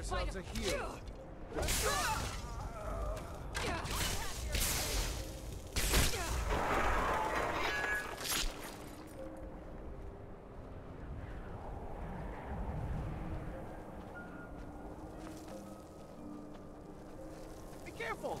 ourselves a heal. Be careful!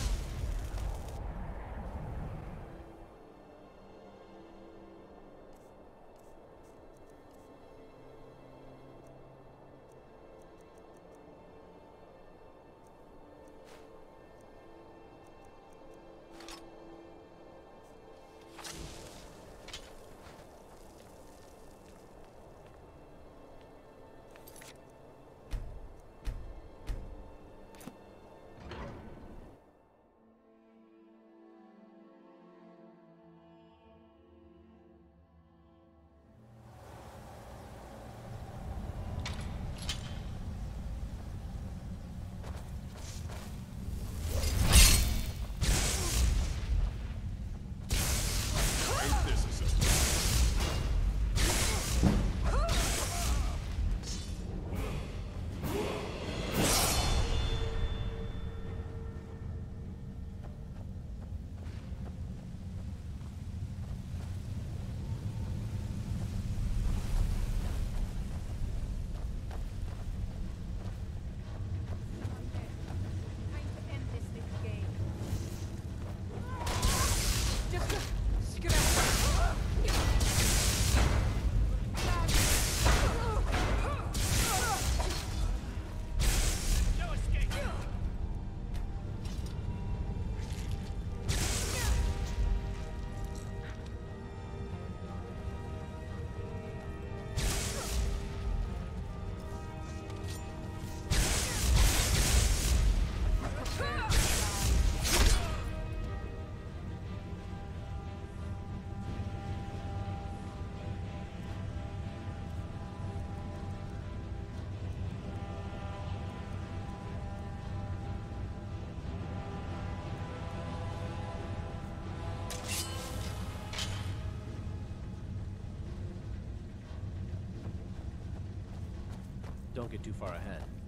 Don't get too far ahead.